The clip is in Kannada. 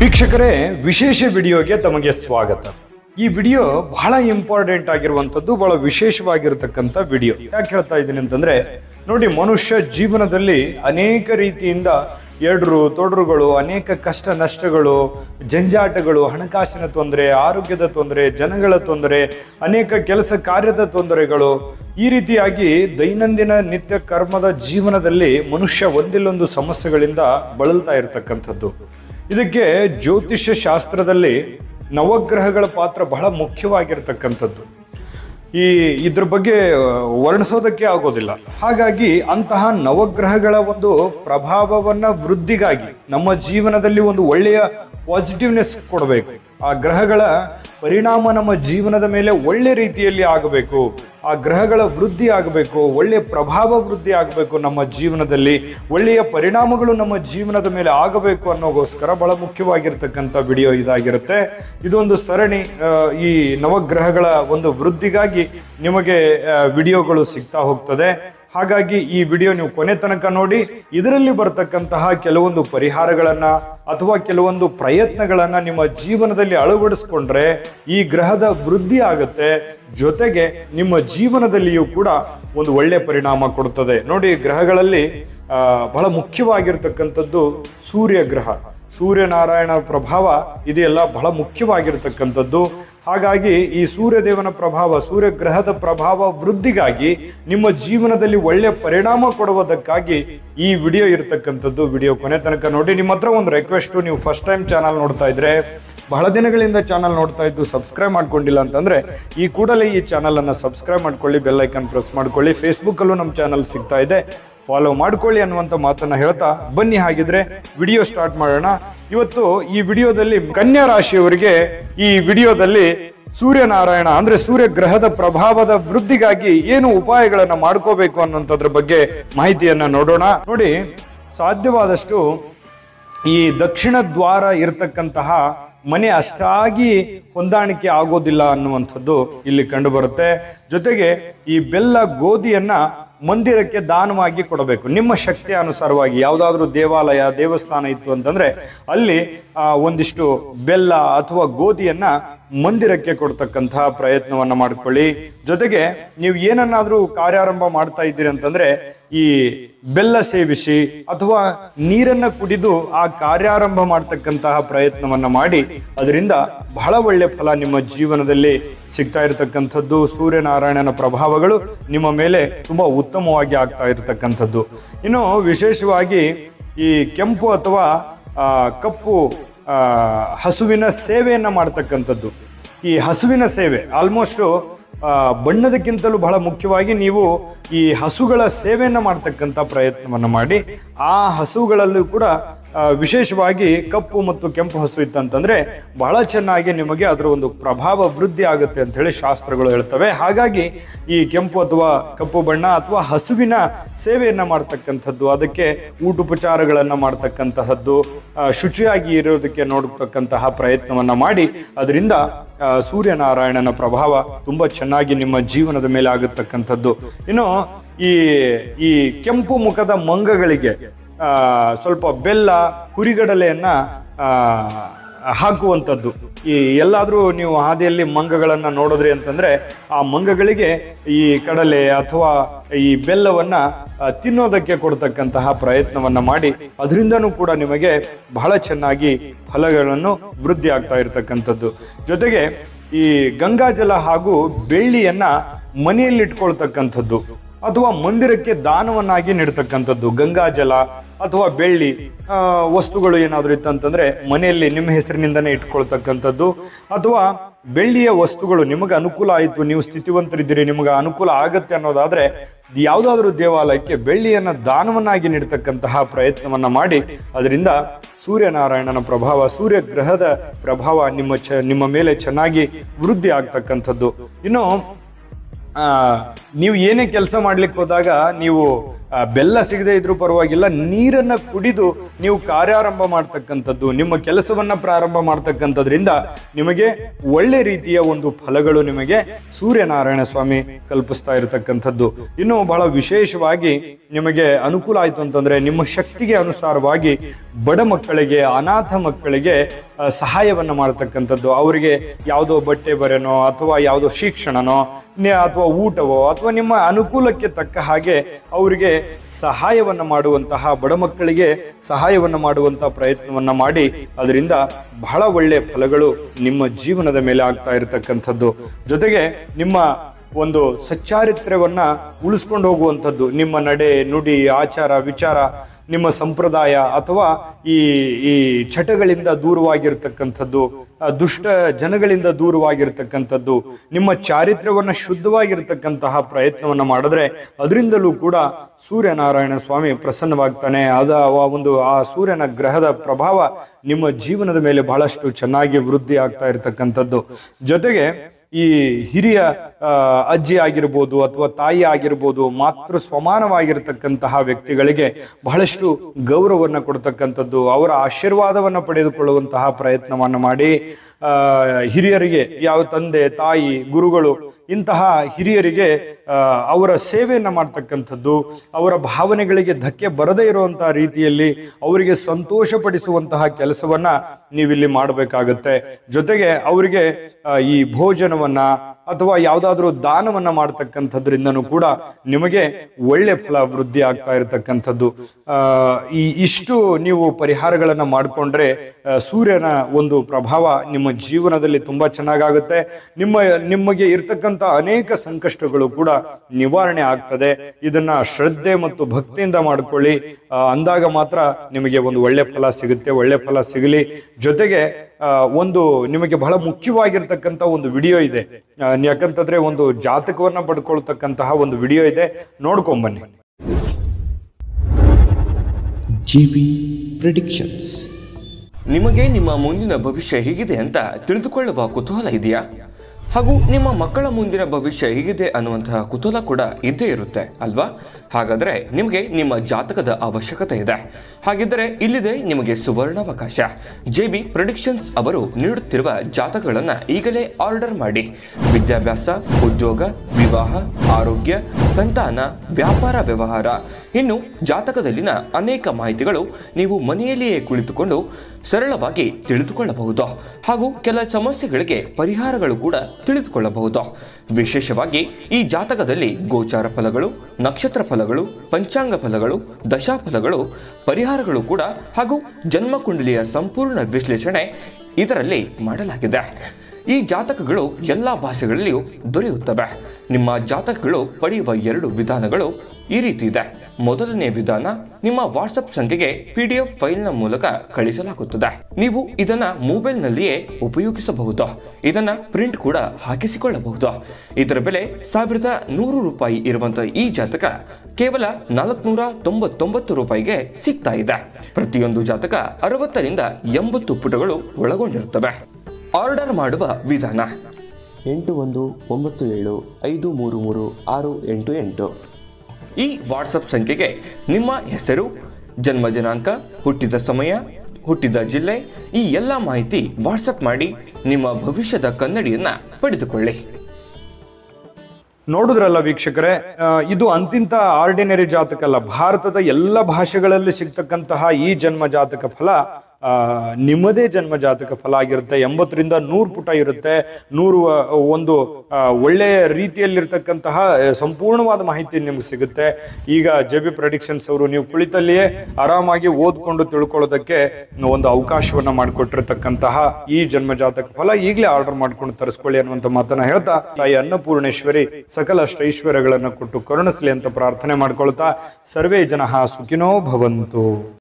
ವೀಕ್ಷಕರೇ, ವಿಶೇಷ ವಿಡಿಯೋಗೆ ತಮಗೆ ಸ್ವಾಗತ. ಈ ವಿಡಿಯೋ ಬಹಳ ಇಂಪಾರ್ಟೆಂಟ್ ಆಗಿರುವಂಥದ್ದು, ಬಹಳ ವಿಶೇಷವಾಗಿರತಕ್ಕಂಥ ವಿಡಿಯೋ. ಯಾಕೆ ಹೇಳ್ತಾ ಇದ್ದೀನಿ ಅಂತಂದ್ರೆ, ನೋಡಿ, ಮನುಷ್ಯ ಜೀವನದಲ್ಲಿ ಅನೇಕ ರೀತಿಯಿಂದ ಎಡರು ತೊಡರುಗಳು, ಅನೇಕ ಕಷ್ಟ ನಷ್ಟಗಳು, ಜಂಜಾಟಗಳು, ಹಣಕಾಸಿನ ತೊಂದರೆ, ಆರೋಗ್ಯದ ತೊಂದರೆ, ಜನಗಳ ತೊಂದರೆ, ಅನೇಕ ಕೆಲಸ ಕಾರ್ಯದ ತೊಂದರೆಗಳು, ಈ ರೀತಿಯಾಗಿ ದೈನಂದಿನ ನಿತ್ಯ ಕರ್ಮದ ಜೀವನದಲ್ಲಿ ಮನುಷ್ಯ ಒಂದಿಲ್ಲೊಂದು ಸಮಸ್ಯೆಗಳಿಂದ ಬಳಲ್ತಾ ಇರತಕ್ಕಂಥದ್ದು. ಇದಕ್ಕೆ ಜ್ಯೋತಿಷ್ಯ ಶಾಸ್ತ್ರದಲ್ಲಿ ನವಗ್ರಹಗಳ ಪಾತ್ರ ಬಹಳ ಮುಖ್ಯವಾಗಿರ್ತಕ್ಕಂಥದ್ದು. ಈ ಇದ್ರ ಬಗ್ಗೆ ವರ್ಣಿಸೋದಕ್ಕೆ ಆಗೋದಿಲ್ಲ. ಹಾಗಾಗಿ ಅಂತಹ ನವಗ್ರಹಗಳ ಒಂದು ಪ್ರಭಾವವನ್ನ ವೃದ್ಧಿಗಾಗಿ ನಮ್ಮ ಜೀವನದಲ್ಲಿ ಒಂದು ಒಳ್ಳೆಯ ಪಾಸಿಟಿವ್ನೆಸ್ ಕೊಡಬೇಕು. ಆ ಗ್ರಹಗಳ ಪರಿಣಾಮ ನಮ್ಮ ಜೀವನದ ಮೇಲೆ ಒಳ್ಳೆ ರೀತಿಯಲ್ಲಿ ಆಗಬೇಕು. ಆ ಗ್ರಹಗಳ ವೃದ್ಧಿ ಆಗಬೇಕು ಒಳ್ಳೆಯ ಪ್ರಭಾವ ವೃದ್ಧಿ ಆಗಬೇಕು ನಮ್ಮ ಜೀವನದಲ್ಲಿ. ಒಳ್ಳೆಯ ಪರಿಣಾಮಗಳು ನಮ್ಮ ಜೀವನದ ಮೇಲೆ ಆಗಬೇಕು ಅನ್ನೋಗೋಸ್ಕರ ಬಹಳ ಮುಖ್ಯವಾಗಿರ್ತಕ್ಕಂಥ ವಿಡಿಯೋ ಇದಾಗಿರುತ್ತೆ. ಇದೊಂದು ಸರಣಿ ಈ ನವಗ್ರಹಗಳ ಒಂದು ವೃದ್ಧಿಗಾಗಿ ನಿಮಗೆ ವಿಡಿಯೋಗಳು ಸಿಗ್ತಾ ಹೋಗ್ತದೆ. ಹಾಗಾಗಿ ಈ ವಿಡಿಯೋ ನೀವು ಕೊನೆ ತನಕ ನೋಡಿ, ಇದರಲ್ಲಿ ಬರ್ತಕ್ಕಂತಹ ಕೆಲವೊಂದು ಪರಿಹಾರಗಳನ್ನ ಅಥವಾ ಕೆಲವೊಂದು ಪ್ರಯತ್ನಗಳನ್ನ ನಿಮ್ಮ ಜೀವನದಲ್ಲಿ ಅಳವಡಿಸ್ಕೊಂಡ್ರೆ ಈ ಗ್ರಹದ ವೃದ್ಧಿ ಆಗುತ್ತೆ. ಜೊತೆಗೆ ನಿಮ್ಮ ಜೀವನದಲ್ಲಿಯೂ ಕೂಡ ಒಂದು ಒಳ್ಳೆ ಪರಿಣಾಮ ಕೊಡುತ್ತದೆ. ನೋಡಿ, ಗ್ರಹಗಳಲ್ಲಿ ಬಹಳ ಮುಖ್ಯವಾಗಿರ್ತಕ್ಕಂಥದ್ದು ಸೂರ್ಯ ಗ್ರಹ ಸೂರ್ಯನಾರಾಯಣ ಪ್ರಭಾವ ಇದೆಲ್ಲ ಬಹಳ ಮುಖ್ಯವಾಗಿರ್ತಕ್ಕಂಥದ್ದು. ಹಾಗಾಗಿ ಈ ಸೂರ್ಯದೇವನ ಪ್ರಭಾವ ಸೂರ್ಯ ಗ್ರಹದ ಪ್ರಭಾವ ವೃದ್ಧಿಗಾಗಿ ನಿಮ್ಮ ಜೀವನದಲ್ಲಿ ಒಳ್ಳೆಯ ಪರಿಣಾಮ ಕೊಡುವುದಕ್ಕಾಗಿ ಈ ವಿಡಿಯೋ ಇರತಕ್ಕಂಥದ್ದು ವಿಡಿಯೋ ಕೊನೆ ತನಕ ನೋಡಿ. ನಿಮ್ಮ ಹತ್ರ ಒಂದು ರಿಕ್ವೆಸ್ಟ್ ನೀವು ಫಸ್ಟ್ ಟೈಮ್ ಚಾನಲ್ ನೋಡ್ತಾ ಇದ್ರೆ, ಬಹಳ ದಿನಗಳಿಂದ ಚಾನಲ್ ನೋಡ್ತಾ ಇದ್ದು ಸಬ್ಸ್ಕ್ರೈಬ್ ಮಾಡ್ಕೊಂಡಿಲ್ಲ ಅಂತಂದ್ರೆ, ಈ ಕೂಡಲೇ ಈ ಚಾನಲನ್ನು ಸಬ್ಸ್ಕ್ರೈಬ್ ಮಾಡ್ಕೊಳ್ಳಿ ಬೆಲ್ಲೈಕನ್ ಪ್ರೆಸ್ ಮಾಡ್ಕೊಳ್ಳಿ. ಫೇಸ್ಬುಕ್ಕಲ್ಲೂ ನಮ್ಮ ಚಾನಲ್ ಸಿಗ್ತಾ ಇದೆ. ಫಾಲೋ ಮಾಡ್ಕೊಳ್ಳಿ ಅನ್ನುವಂಥ ಮಾತನ್ನ ಹೇಳ್ತಾ ಬನ್ನಿ. ಹಾಗಿದ್ರೆ ವಿಡಿಯೋ ಸ್ಟಾರ್ಟ್ ಮಾಡೋಣ. ಇವತ್ತು ಈ ವಿಡಿಯೋದಲ್ಲಿ ಕನ್ಯಾ ರಾಶಿಯವರಿಗೆ ಈ ವಿಡಿಯೋದಲ್ಲಿ ಸೂರ್ಯನಾರಾಯಣ ಅಂದ್ರೆ ಸೂರ್ಯ ಗ್ರಹದ ಪ್ರಭಾವದ ವೃದ್ಧಿಗಾಗಿ ಏನು ಉಪಾಯಗಳನ್ನ ಮಾಡ್ಕೋಬೇಕು ಅನ್ನುವಂಥದ್ರ ಬಗ್ಗೆ ಮಾಹಿತಿಯನ್ನ ನೋಡೋಣ. ನೋಡಿ, ಸಾಧ್ಯವಾದಷ್ಟು ಈ ದಕ್ಷಿಣ ದ್ವಾರ ಇರತಕ್ಕಂತಹ ಮನೆ ಅಷ್ಟಾಗಿ ಹೊಂದಾಣಿಕೆ ಆಗೋದಿಲ್ಲ ಅನ್ನುವಂಥದ್ದು ಇಲ್ಲಿ ಕಂಡು ಬರುತ್ತೆ. ಜೊತೆಗೆ ಈ ಬೆಲ್ಲ ಗೋಧಿಯನ್ನ ಮಂದಿರಕ್ಕೆ ದಾನವಾಗಿ ಕೊಡಬೇಕು. ನಿಮ್ಮ ಶಕ್ತಿ ಅನುಸಾರವಾಗಿ ಯಾವುದಾದ್ರೂ ದೇವಾಲಯ, ದೇವಸ್ಥಾನ ಇತ್ತು ಅಂತಂದ್ರೆ ಅಲ್ಲಿ ಒಂದಿಷ್ಟು ಬೆಲ್ಲ ಅಥವಾ ಗೋಧಿಯನ್ನ ಮಂದಿರಕ್ಕೆ ಕೊಡ್ತಕ್ಕಂತಹ ಪ್ರಯತ್ನವನ್ನ ಮಾಡ್ಕೊಳ್ಳಿ. ಜೊತೆಗೆ ನೀವು ಏನನ್ನಾದ್ರೂ ಕಾರ್ಯಾರಂಭ ಮಾಡ್ತಾ ಇದ್ದೀರಿ ಅಂತಂದ್ರೆ ಈ ಬೆಲ್ಲ ಸೇವಿಸಿ ಅಥವಾ ನೀರನ್ನ ಕುಡಿದು ಆ ಕಾರ್ಯಾರಂಭ ಮಾಡ್ತಕ್ಕಂತಹ ಪ್ರಯತ್ನವನ್ನ ಮಾಡಿ, ಅದರಿಂದ ಬಹಳ ಒಳ್ಳೆ ಫಲ ನಿಮ್ಮ ಜೀವನದಲ್ಲಿ ಸಿಗ್ತಾ ಇರತಕ್ಕಂಥದ್ದು. ಸೂರ್ಯನಾರಾಯಣನ ಪ್ರಭಾವಗಳು ನಿಮ್ಮ ಮೇಲೆ ತುಂಬಾ ಉತ್ತಮವಾಗಿ ಆಗ್ತಾ ಇರತಕ್ಕಂಥದ್ದು. ಇನ್ನು ವಿಶೇಷವಾಗಿ ಈ ಕೆಂಪು ಅಥವಾ ಕಪ್ಪು ಹಸುವಿನ ಸೇವೆಯನ್ನು ಮಾಡ್ತಕ್ಕಂಥದ್ದು. ಈ ಹಸುವಿನ ಸೇವೆ ಆಲ್ಮೋಸ್ಟು ಬಣ್ಣದಕ್ಕಿಂತಲೂ ಬಹಳ ಮುಖ್ಯವಾಗಿ ನೀವು ಈ ಹಸುಗಳ ಸೇವೆಯನ್ನು ಮಾಡ್ತಕ್ಕಂಥ ಪ್ರಯತ್ನವನ್ನು ಮಾಡಿ, ಆ ಹಸುಗಳಲ್ಲೂ ಕೂಡ ವಿಶೇಷವಾಗಿ ಕಪ್ಪು ಮತ್ತು ಕೆಂಪು ಹಸು ಇತ್ತಂತಂದ್ರೆ ಬಹಳ ಚೆನ್ನಾಗಿ ನಿಮಗೆ ಅದರ ಒಂದು ಪ್ರಭಾವ ವೃದ್ಧಿ ಆಗುತ್ತೆ ಅಂತ ಹೇಳಿ ಶಾಸ್ತ್ರಗಳು ಹೇಳ್ತವೆ. ಹಾಗಾಗಿ ಈ ಕೆಂಪು ಅಥವಾ ಕಪ್ಪು ಬಣ್ಣ ಅಥವಾ ಹಸುವಿನ ಸೇವೆಯನ್ನು ಮಾಡ್ತಕ್ಕಂಥದ್ದು, ಅದಕ್ಕೆ ಊಟೋಪಚಾರಗಳನ್ನು ಮಾಡ್ತಕ್ಕಂತಹದ್ದು ಶುಚಿಯಾಗಿ ಇರೋದಕ್ಕೆ ನೋಡತಕ್ಕಂತಹ ಪ್ರಯತ್ನವನ್ನ ಮಾಡಿ, ಅದರಿಂದ ಸೂರ್ಯನಾರಾಯಣನ ಪ್ರಭಾವ ತುಂಬಾ ಚೆನ್ನಾಗಿ ನಿಮ್ಮ ಜೀವನದ ಮೇಲೆ ಆಗತಕ್ಕಂಥದ್ದು. ಇನ್ನು ಈ ಈ ಕೆಂಪು ಮುಖದ ಮಂಗಗಳಿಗೆ ಸ್ವಲ್ಪ ಬೆಲ್ಲ, ಕುರಿಗಡಲೆಯನ್ನು ಹಾಕುವಂಥದ್ದು. ಈ ಎಲ್ಲಾದರೂ ನೀವು ಹಾದಿಯಲ್ಲಿ ಮಂಗಗಳನ್ನು ನೋಡಿದ್ರಿ ಅಂತಂದರೆ ಆ ಮಂಗಗಳಿಗೆ ಈ ಕಡಲೆ ಅಥವಾ ಈ ಬೆಲ್ಲವನ್ನು ತಿನ್ನೋದಕ್ಕೆ ಕೊಡ್ತಕ್ಕಂತಹ ಪ್ರಯತ್ನವನ್ನು ಮಾಡಿ, ಅದರಿಂದನೂ ಕೂಡ ನಿಮಗೆ ಬಹಳ ಚೆನ್ನಾಗಿ ಫಲಗಳನ್ನು ವೃದ್ಧಿ ಆಗ್ತಾ ಇರತಕ್ಕಂಥದ್ದು. ಜೊತೆಗೆ ಈ ಗಂಗಾಜಲ ಹಾಗೂ ಬೆಳ್ಳಿಯನ್ನು ಮನೆಯಲ್ಲಿಟ್ಕೊಳ್ತಕ್ಕಂಥದ್ದು ಅಥವಾ ಮಂದಿರಕ್ಕೆ ದಾನವನ್ನಾಗಿ ನೀಡ್ತಕ್ಕಂಥದ್ದು ಗಂಗಾಜಲ ಅಥವಾ ಬೆಳ್ಳಿ ವಸ್ತುಗಳು ಏನಾದರೂ ಇತ್ತಂತಂದ್ರೆ ಮನೆಯಲ್ಲಿ ನಿಮ್ಮ ಹೆಸರಿನಿಂದನೇ ಇಟ್ಕೊಳ್ತಕ್ಕಂಥದ್ದು. ಅಥವಾ ಬೆಳ್ಳಿಯ ವಸ್ತುಗಳು ನಿಮಗೆ ಅನುಕೂಲ ಆಯಿತು, ನೀವು ಸ್ಥಿತಿವಂತರಿದ್ದೀರಿ, ನಿಮಗೆ ಅನುಕೂಲ ಆಗುತ್ತೆ ಅನ್ನೋದಾದರೆ ಯಾವುದಾದ್ರೂ ದೇವಾಲಯಕ್ಕೆ ಬೆಳ್ಳಿಯನ್ನು ದಾನವನ್ನಾಗಿ ನೀಡ್ತಕ್ಕಂತಹ ಪ್ರಯತ್ನವನ್ನು ಮಾಡಿ, ಅದರಿಂದ ಸೂರ್ಯನಾರಾಯಣನ ಪ್ರಭಾವ ಸೂರ್ಯ ಗ್ರಹದ ಪ್ರಭಾವ ನಿಮ್ಮ ಚ, ನಿಮ್ಮ ಮೇಲೆ ಚೆನ್ನಾಗಿ ವೃದ್ಧಿ ಆಗ್ತಕ್ಕಂಥದ್ದು. ಇನ್ನು ನೀವು ಏನೇ ಕೆಲಸ ಮಾಡ್ಲಿಕ್ಕೆ ಹೋದಾಗ ನೀವು ಬೆಲ್ಲ ಸಿಗದೆ ಇದ್ರೂ ಪರವಾಗಿಲ್ಲ, ನೀರನ್ನ ಕುಡಿದು ನೀವು ಕಾರ್ಯಾರಂಭ ಮಾಡ್ತಕ್ಕಂಥದ್ದು, ನಿಮ್ಮ ಕೆಲಸವನ್ನ ಪ್ರಾರಂಭ ಮಾಡ್ತಕ್ಕಂಥದ್ರಿಂದ ನಿಮಗೆ ಒಳ್ಳೆ ರೀತಿಯ ಒಂದು ಫಲಗಳು ನಿಮಗೆ ಸೂರ್ಯನಾರಾಯಣ ಸ್ವಾಮಿ ಕಲ್ಪಿಸ್ತಾ ಇರತಕ್ಕಂಥದ್ದು. ಇನ್ನು ಬಹಳ ವಿಶೇಷವಾಗಿ ನಿಮಗೆ ಅನುಕೂಲ ಆಯಿತು ಅಂತಂದ್ರೆ ನಿಮ್ಮ ಶಕ್ತಿಗೆ ಅನುಸಾರವಾಗಿ ಬಡ ಮಕ್ಕಳಿಗೆ, ಅನಾಥ ಮಕ್ಕಳಿಗೆ ಸಹಾಯವನ್ನು ಮಾಡ್ತಕ್ಕಂಥದ್ದು. ಅವರಿಗೆ ಯಾವುದೋ ಬಟ್ಟೆ ಬರೆನೋ ಅಥವಾ ಯಾವುದೋ ಶಿಕ್ಷಣನೋ ಅಥವಾ ಊಟವೋ ಅಥವಾ ನಿಮ್ಮ ಅನುಕೂಲಕ್ಕೆ ತಕ್ಕ ಹಾಗೆ ಅವರಿಗೆ ಸಹಾಯವನ್ನು ಮಾಡುವಂತಹ ಬಡ ಮಕ್ಕಳಿಗೆ ಸಹಾಯವನ್ನು ಮಾಡುವಂತಹ ಪ್ರಯತ್ನವನ್ನು ಮಾಡಿ, ಅದರಿಂದ ಬಹಳ ಒಳ್ಳೆಯ ಫಲಗಳು ನಿಮ್ಮ ಜೀವನದ ಮೇಲೆ ಆಗ್ತಾ ಇರತಕ್ಕಂಥದ್ದು. ಜೊತೆಗೆ ನಿಮ್ಮ ಒಂದು ಸಚ್ಚಾರಿತ್ರ್ಯವನ್ನು ಉಳಿಸ್ಕೊಂಡು ಹೋಗುವಂಥದ್ದು, ನಿಮ್ಮ ನಡೆ, ನುಡಿ, ಆಚಾರ, ವಿಚಾರ ನಿಮ್ಮ ಸಂಪ್ರದಾಯ ಅಥವಾ ಈ ಈ ಚಟಗಳಿಂದ ದೂರವಾಗಿರ್ತಕ್ಕಂಥದ್ದು ದುಷ್ಟ ಜನಗಳಿಂದ ದೂರವಾಗಿರ್ತಕ್ಕಂಥದ್ದು, ನಿಮ್ಮ ಚಾರಿತ್ರ್ಯವನ್ನು ಶುದ್ಧವಾಗಿರ್ತಕ್ಕಂತಹ ಪ್ರಯತ್ನವನ್ನು ಮಾಡಿದ್ರೆ ಅದರಿಂದಲೂ ಕೂಡ ಸೂರ್ಯನಾರಾಯಣ ಸ್ವಾಮಿ ಪ್ರಸನ್ನವಾಗ್ತಾನೆ. ಅದ ಒಂದು, ಆ ಸೂರ್ಯನ ಗ್ರಹದ ಪ್ರಭಾವ ನಿಮ್ಮ ಜೀವನದ ಮೇಲೆ ಬಹಳಷ್ಟು ಚೆನ್ನಾಗಿ ವೃದ್ಧಿ ಆಗ್ತಾ ಇರತಕ್ಕಂಥದ್ದು. ಜೊತೆಗೆ ಈ ಹಿರಿಯ ಅಜ್ಜಿ ಆಗಿರ್ಬೋದು ಅಥವಾ ತಾಯಿ ಆಗಿರ್ಬೋದು ಮಾತೃ ಸ್ವಮಾನವಾಗಿರತಕ್ಕಂತಹ ವ್ಯಕ್ತಿಗಳಿಗೆ ಬಹಳಷ್ಟು ಗೌರವವನ್ನು ಕೊಡ್ತಕ್ಕಂಥದ್ದು, ಅವರ ಆಶೀರ್ವಾದವನ್ನು ಪಡೆದುಕೊಳ್ಳುವಂತಹ ಪ್ರಯತ್ನವನ್ನು ಮಾಡಿ. ಹಿರಿಯರಿಗೆ, ಯಾವ ತಂದೆ, ತಾಯಿ, ಗುರುಗಳು, ಇಂತಹ ಹಿರಿಯರಿಗೆ ಅವರ ಸೇವೆಯನ್ನು ಮಾಡ್ತಕ್ಕಂಥದ್ದು, ಅವರ ಭಾವನೆಗಳಿಗೆ ಧಕ್ಕೆ ಬರದೇ ಇರುವಂತಹ ರೀತಿಯಲ್ಲಿ ಅವರಿಗೆ ಸಂತೋಷಪಡಿಸುವಂತಹ ಕೆಲಸವನ್ನ ನೀವಿಲ್ಲಿ ಮಾಡಬೇಕಾಗತ್ತೆ. ಜೊತೆಗೆ ಅವರಿಗೆ ಈ ಭೋಜನವನ್ನ ಅಥವಾ ಯಾವುದಾದ್ರೂ ದಾನವನ್ನ ಮಾಡತಕ್ಕಂಥದ್ರಿಂದನು ಕೂಡ ನಿಮಗೆ ಒಳ್ಳೆ ಫಲ ವೃದ್ಧಿ ಆಗ್ತಾ ಇರತಕ್ಕಂಥದ್ದು. ಈ ಇಷ್ಟು ನೀವು ಪರಿಹಾರಗಳನ್ನ ಮಾಡಿಕೊಂಡ್ರೆ ಸೂರ್ಯನ ಒಂದು ಪ್ರಭಾವ ನಿಮ್ಮ ಜೀವನದಲ್ಲಿ ತುಂಬಾ ಚೆನ್ನಾಗಾಗುತ್ತೆ. ನಿಮ್ಮ, ನಿಮಗೆ ಇರ್ತಕ್ಕಂಥ ಅನೇಕ ಸಂಕಷ್ಟಗಳು ಕೂಡ ನಿವಾರಣೆ ಆಗ್ತದೆ. ಇದನ್ನ ಶ್ರದ್ಧೆ ಮತ್ತು ಭಕ್ತಿಯಿಂದ ಮಾಡ್ಕೊಳ್ಳಿ. ಅಂದಾಗ ಮಾತ್ರ ನಿಮಗೆ ಒಂದು ಒಳ್ಳೆ ಫಲ ಸಿಗುತ್ತೆ, ಒಳ್ಳೆ ಫಲ ಸಿಗಲಿ. ಜೊತೆಗೆ ಒಂದು ನಿಮಗೆ ಬಹಳ ಮುಖ್ಯವಾಗಿರ್ತಕ್ಕಂಥ ಒಂದು ವಿಡಿಯೋ ಇದೆ. ಯಾಕಂತಂದ್ರೆ ಒಂದು ಜಾತಕವನ್ನ ಪಡ್ಕೊಳ್ತಕ್ಕಂತಹ ಒಂದು ವಿಡಿಯೋ ಇದೆ. ನೋಡ್ಕೊಂಬನ್ನಿ ಜಿ ಬಿ ಪ್ರಿಡಿಕ್ಷನ್ಸ್. ನಿಮಗೆ ನಿಮ್ಮ ಮುಂದಿನ ಭವಿಷ್ಯ ಹೇಗಿದೆ ಅಂತ ತಿಳಿದುಕೊಳ್ಳುವ ಕುತೂಹಲ ಇದೆಯಾ? ಹಾಗೂ ನಿಮ್ಮ ಮಕ್ಕಳ ಮುಂದಿನ ಭವಿಷ್ಯ ಹೇಗಿದೆ ಅನ್ನುವಂತಹ ಕುತೂಹಲ ಕೂಡ ಇದ್ದೇ ಇರುತ್ತೆ, ಅಲ್ವಾ? ಹಾಗಾದ್ರೆ ನಿಮಗೆ ನಿಮ್ಮ ಜಾತಕದ ಅವಶ್ಯಕತೆ ಇದೆ. ಹಾಗಿದ್ದರೆ ಇಲ್ಲಿದೆ ನಿಮಗೆ ಸುವರ್ಣಾವಕಾಶ. ಜೆ ಬಿ ಪ್ರೊಡಿಕ್ಷನ್ಸ್ ಅವರು ನೀಡುತ್ತಿರುವ ಜಾತಕಗಳನ್ನು ಈಗಲೇ ಆರ್ಡರ್ ಮಾಡಿ. ವಿದ್ಯಾಭ್ಯಾಸ, ಉದ್ಯೋಗ, ವಿವಾಹ, ಆರೋಗ್ಯ, ಸಂತಾನ, ವ್ಯಾಪಾರ ವ್ಯವಹಾರ. ಇನ್ನು ಜಾತಕದಲ್ಲಿನ ಅನೇಕ ಮಾಹಿತಿಗಳು ನೀವು ಮನೆಯಲ್ಲಿಯೇ ಕುಳಿತುಕೊಂಡು ಸರಳವಾಗಿ ತಿಳಿದುಕೊಳ್ಳಬಹುದು. ಹಾಗೂ ಕೆಲ ಸಮಸ್ಯೆಗಳಿಗೆ ಪರಿಹಾರಗಳು ಕೂಡ ತಿಳಿದುಕೊಳ್ಳಬಹುದು. ವಿಶೇಷವಾಗಿ ಈ ಜಾತಕದಲ್ಲಿ ಗೋಚಾರ ಫಲಗಳು, ನಕ್ಷತ್ರ ಫಲಗಳು, ಪಂಚಾಂಗ ಫಲಗಳು ದಶಾಫಲಗಳು ಪರಿಹಾರಗಳು ಕೂಡ ಹಾಗೂ ಜನ್ಮಕುಂಡಲಿಯ ಸಂಪೂರ್ಣ ವಿಶ್ಲೇಷಣೆ ಇದರಲ್ಲಿ ಮಾಡಲಾಗಿದೆ. ಈ ಜಾತಕಗಳು ಎಲ್ಲ ಭಾಷೆಗಳಲ್ಲಿಯೂ ದೊರೆಯುತ್ತವೆ. ನಿಮ್ಮ ಜಾತಕಗಳು ಪಡೆಯುವ ಎರಡು ವಿಧಾನಗಳು ಈ ರೀತಿ ಇದೆ. ಮೊದಲನೇ ವಿಧಾನ ನಿಮ್ಮ ವಾಟ್ಸಪ್ ಸಂಖ್ಯೆಗೆ ಪಿ ಡಿ ಎಫ್ ಫೈಲ್ನ ಮೂಲಕ ಕಳಿಸಲಾಗುತ್ತದೆ. ನೀವು ಇದನ್ನ ಮೊಬೈಲ್ನಲ್ಲಿಯೇ ಉಪಯೋಗಿಸಬಹುದು. ಇದನ್ನ ಪ್ರಿಂಟ್ ಕೂಡ ಹಾಕಿಸಿಕೊಳ್ಳಬಹುದು. ಇದರ ಬೆಲೆ ಸಾವಿರದ ನೂರು ರೂಪಾಯಿ ಇರುವಂತಹ ಈ ಜಾತಕ ಕೇವಲ ನಾಲ್ಕುನೂರ ತೊಂಬತ್ತೊಂಬತ್ತು ರೂಪಾಯಿಗೆ ಸಿಗ್ತಾ ಇದೆ. ಪ್ರತಿಯೊಂದು ಜಾತಕ ಅರವತ್ತರಿಂದ ಎಂಬತ್ತು ಪುಟಗಳು ಒಳಗೊಂಡಿರುತ್ತವೆ. ಆರ್ಡರ್ ಮಾಡುವ ವಿಧಾನ. ಎಂಟು ಒಂದು ಒಂಬತ್ತು ಏಳು ಐದು ಮೂರು ಮೂರು ಆರು ಎಂಟು ಎಂಟು. ಈ ವಾಟ್ಸಪ್ ಸಂಖ್ಯೆಗೆ ನಿಮ್ಮ ಹೆಸರು, ಜನ್ಮ ದಿನಾಂಕ, ಹುಟ್ಟಿದ ಸಮಯ, ಹುಟ್ಟಿದ ಜಿಲ್ಲೆ, ಈ ಎಲ್ಲ ಮಾಹಿತಿ ವಾಟ್ಸಪ್ ಮಾಡಿ ನಿಮ್ಮ ಭವಿಷ್ಯದ ಕನ್ನಡಿಯನ್ನ ಪಡೆದುಕೊಳ್ಳಿ. ನೋಡಿದ್ರಲ್ಲ ವೀಕ್ಷಕರೇ ಇದು ಅಂತಿಂತ ಆರ್ಡಿನರಿ ಜಾತಕ ಅಲ್ಲ ಭಾರತದ ಎಲ್ಲ ಭಾಷೆಗಳಲ್ಲಿ ಸಿಗ್ತಕ್ಕಂತಹ ಈ ಜನ್ಮ ಜಾತಕ ಫಲ ನಿಮ್ಮದೇ ಜನ್ಮ ಜಾತಕ ಫಲ ಆಗಿರುತ್ತೆ. ಎಂಬತ್ತರಿಂದ ನೂರು ಪುಟ ಇರುತ್ತೆ. ನೂರು ಒಂದು ಒಳ್ಳೆಯ ರೀತಿಯಲ್ಲಿರ್ತಕ್ಕಂತಹ ಸಂಪೂರ್ಣವಾದ ಮಾಹಿತಿ ನಿಮ್ಗೆ ಸಿಗುತ್ತೆ. ಈಗ ಜೆ ಬಿ ಪ್ರಡಿಕ್ಷನ್ಸ್ ಅವರು ನೀವು ಕುಳಿತಲ್ಲಿಯೇ ಆರಾಮಾಗಿ ಓದ್ಕೊಂಡು ತಿಳ್ಕೊಳ್ಳೋದಕ್ಕೆ ಒಂದು ಅವಕಾಶವನ್ನ ಮಾಡಿಕೊಟ್ಟಿರ್ತಕ್ಕಂತಹ ಈ ಜನ್ಮ ಜಾತಕ ಫಲ ಈಗಲೇ ಆರ್ಡರ್ ಮಾಡ್ಕೊಂಡು ತರಿಸ್ಕೊಳ್ಳಿ ಅನ್ನುವಂತ ಮಾತನ್ನ ಹೇಳ್ತಾ, ತಾಯಿ ಅನ್ನಪೂರ್ಣೇಶ್ವರಿ ಸಕಲ ಐಶ್ವರ್ಯಗಳನ್ನು ಕೊಟ್ಟು ಕರುಣಿಸಲಿ ಅಂತ ಪ್ರಾರ್ಥನೆ ಮಾಡ್ಕೊಳ್ತಾ, ಸರ್ವೇ ಜನ ಸುಖಿನೋ ಭವಂತು.